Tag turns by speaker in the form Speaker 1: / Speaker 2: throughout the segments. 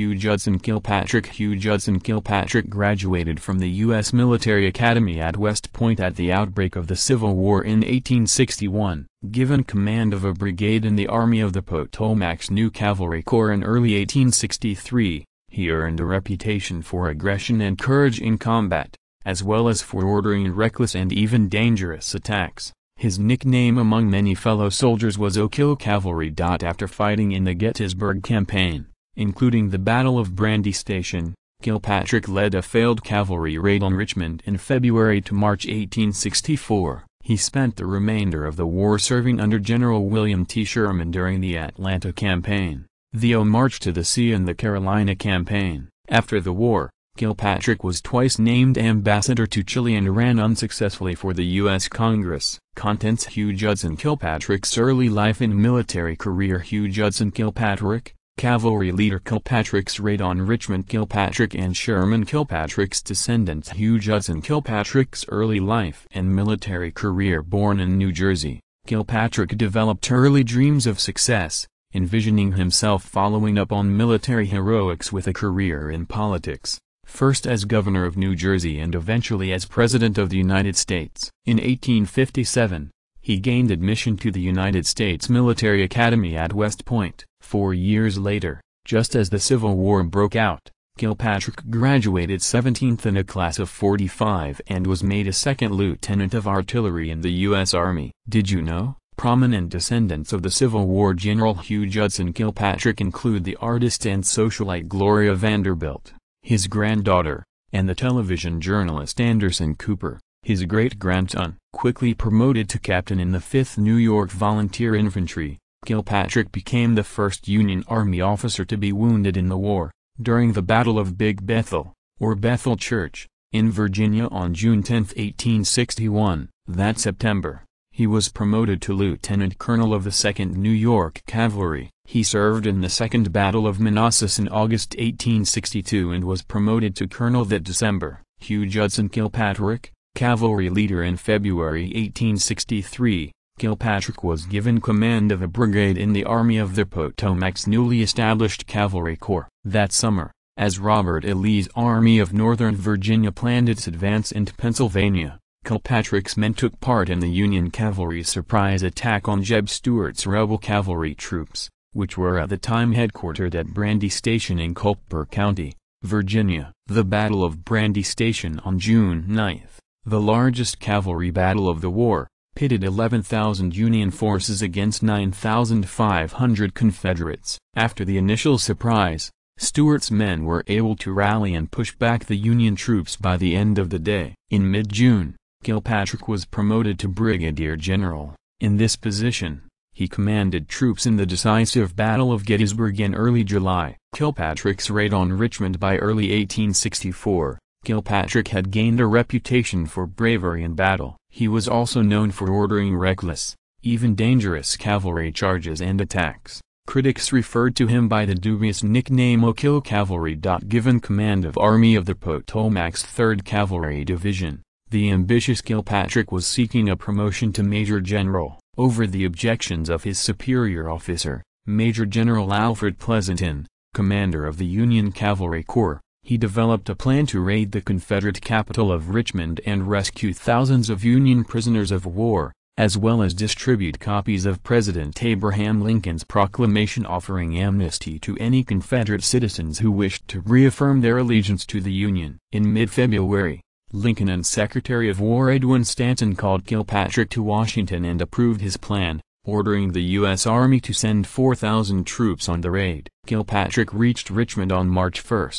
Speaker 1: Hugh Judson Kilpatrick Hugh Judson Kilpatrick graduated from the U.S. Military Academy at West Point at the outbreak of the Civil War in 1861. Given command of a brigade in the Army of the Potomac's New Cavalry Corps in early 1863, he earned a reputation for aggression and courage in combat, as well as for ordering reckless and even dangerous attacks. His nickname among many fellow soldiers was O'Kill Cavalry. After fighting in the Gettysburg Campaign, including the Battle of Brandy Station, Kilpatrick led a failed cavalry raid on Richmond in February to March 1864. He spent the remainder of the war serving under General William T. Sherman during the Atlanta Campaign, the O March to the Sea and the Carolina Campaign. After the war, Kilpatrick was twice named ambassador to Chile and ran unsuccessfully for the U.S. Congress. Contents Hugh Judson Kilpatrick's early life and military career Hugh Judson Kilpatrick, cavalry leader Kilpatrick's raid on Richmond Kilpatrick and Sherman Kilpatrick's descendants Hugh Judson Kilpatrick's early life and military career Born in New Jersey, Kilpatrick developed early dreams of success, envisioning himself following up on military heroics with a career in politics first as governor of New Jersey and eventually as President of the United States. In 1857, he gained admission to the United States Military Academy at West Point. Four years later, just as the Civil War broke out, Kilpatrick graduated 17th in a class of 45 and was made a second lieutenant of artillery in the U.S. Army. Did you know? Prominent descendants of the Civil War General Hugh Judson Kilpatrick include the artist and socialite Gloria Vanderbilt his granddaughter, and the television journalist Anderson Cooper, his great-grandson. Quickly promoted to captain in the 5th New York Volunteer Infantry, Kilpatrick became the first Union Army officer to be wounded in the war, during the Battle of Big Bethel, or Bethel Church, in Virginia on June 10, 1861. That September, he was promoted to lieutenant colonel of the 2nd New York Cavalry. He served in the Second Battle of Manassas in August 1862 and was promoted to colonel that December. Hugh Judson Kilpatrick, cavalry leader in February 1863, Kilpatrick was given command of a brigade in the Army of the Potomac's newly established Cavalry Corps. That summer, as Robert E. Lee's Army of Northern Virginia planned its advance into Pennsylvania, Kilpatrick's men took part in the Union cavalry's surprise attack on Jeb Stuart's rebel cavalry troops, which were at the time headquartered at Brandy Station in Culpeper County, Virginia. The Battle of Brandy Station on June 9, the largest cavalry battle of the war, pitted 11,000 Union forces against 9,500 Confederates. After the initial surprise, Stuart's men were able to rally and push back the Union troops by the end of the day. In mid-June, Kilpatrick was promoted to brigadier general. In this position, he commanded troops in the decisive Battle of Gettysburg in early July. Kilpatrick's raid on Richmond by early 1864, Kilpatrick had gained a reputation for bravery in battle. He was also known for ordering reckless, even dangerous cavalry charges and attacks. Critics referred to him by the dubious nickname O'Kill Cavalry. Given command of Army of the Potomac's 3rd Cavalry Division, the ambitious Kilpatrick was seeking a promotion to Major General, over the objections of his superior officer, Major General Alfred Pleasonton, commander of the Union Cavalry Corps. He developed a plan to raid the Confederate capital of Richmond and rescue thousands of Union prisoners of war, as well as distribute copies of President Abraham Lincoln's proclamation offering amnesty to any Confederate citizens who wished to reaffirm their allegiance to the Union. In mid-February, Lincoln and Secretary of War Edwin Stanton called Kilpatrick to Washington and approved his plan, ordering the U.S. Army to send 4,000 troops on the raid. Kilpatrick reached Richmond on March 1,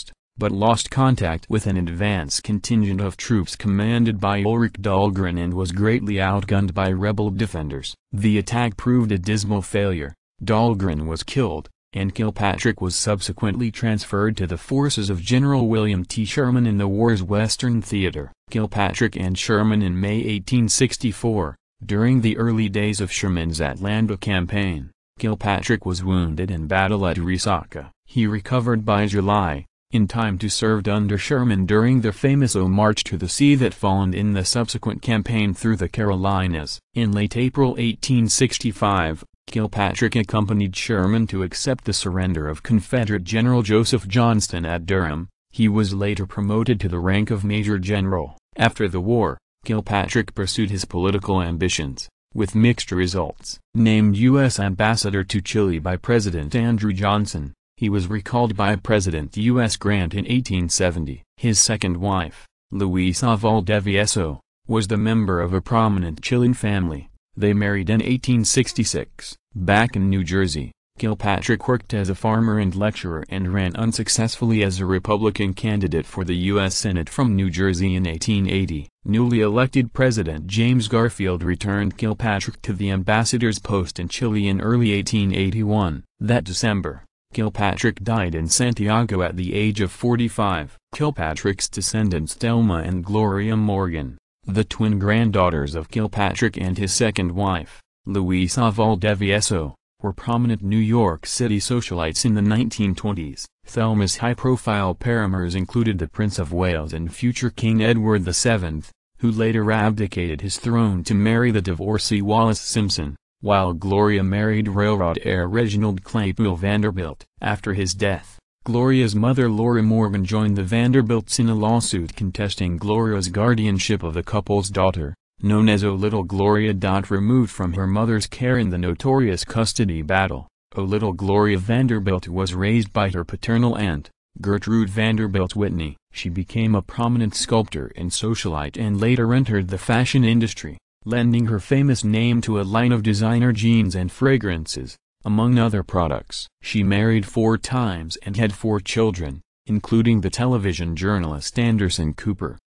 Speaker 1: but lost contact with an advance contingent of troops commanded by Ulric Dahlgren and was greatly outgunned by rebel defenders. The attack proved a dismal failure. Dahlgren was killed, and Kilpatrick was subsequently transferred to the forces of General William T. Sherman in the war's Western Theater. Kilpatrick and Sherman in May 1864, during the early days of Sherman's Atlanta campaign, Kilpatrick was wounded in battle at Resaca. He recovered by July, in time to served under Sherman during the famous O March to the Sea that followed in the subsequent campaign through the Carolinas. In late April 1865, Kilpatrick accompanied Sherman to accept the surrender of Confederate General Joseph Johnston at Durham. He was later promoted to the rank of Major General. After the war, Kilpatrick pursued his political ambitions, with mixed results. Named U.S. Ambassador to Chile by President Andrew Johnson, he was recalled by President U.S. Grant in 1870. His second wife, Luisa Valdivieso, was the member of a prominent Chilean family. They married in 1866. Back in New Jersey, Kilpatrick worked as a farmer and lecturer and ran unsuccessfully as a Republican candidate for the U.S. Senate from New Jersey in 1880. Newly elected President James Garfield returned Kilpatrick to the ambassador's post in Chile in early 1881. That December, Kilpatrick died in Santiago at the age of 45. Kilpatrick's descendants Thelma and Gloria Morgan, the twin granddaughters of Kilpatrick and his second wife, Luisa Valdivieso, were prominent New York City socialites in the 1920s. Thelma's high-profile paramours included the Prince of Wales and future King Edward VII, who later abdicated his throne to marry the divorcee Wallis Simpson, while Gloria married railroad heir Reginald Claypool Vanderbilt. After his death, Gloria's mother Laura Morgan joined the Vanderbilts in a lawsuit contesting Gloria's guardianship of the couple's daughter, known as O Little Gloria. Removed from her mother's care in the notorious custody battle, O Little Gloria Vanderbilt was raised by her paternal aunt, Gertrude Vanderbilt Whitney. She became a prominent sculptor and socialite and later entered the fashion industry, lending her famous name to a line of designer jeans and fragrances, among other products. She married four times and had four children, including the television journalist Anderson Cooper.